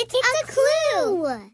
It's, it's a, a, clue. clue.